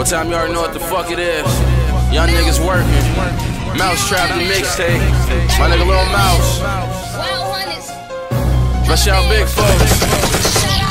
What time you already know what the fuck it is? Young niggas working. Mouse trap the mixtape. My nigga Little Mouse. Wild Hunters. Big folks.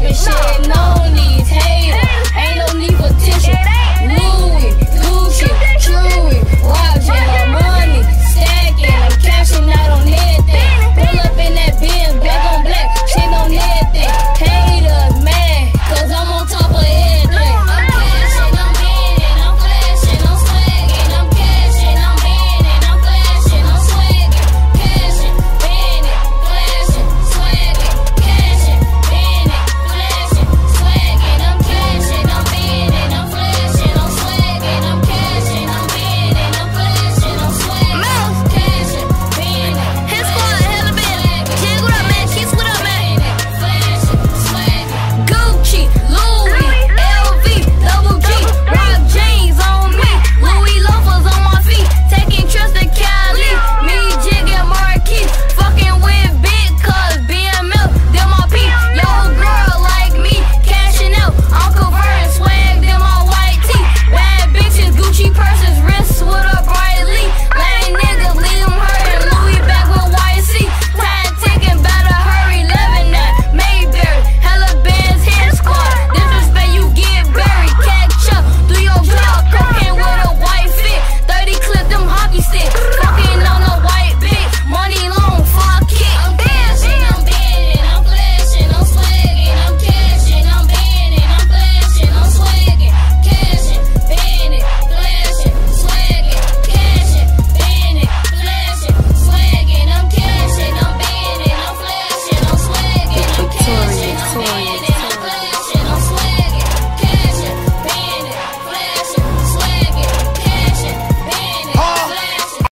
rapping shit, no need haters.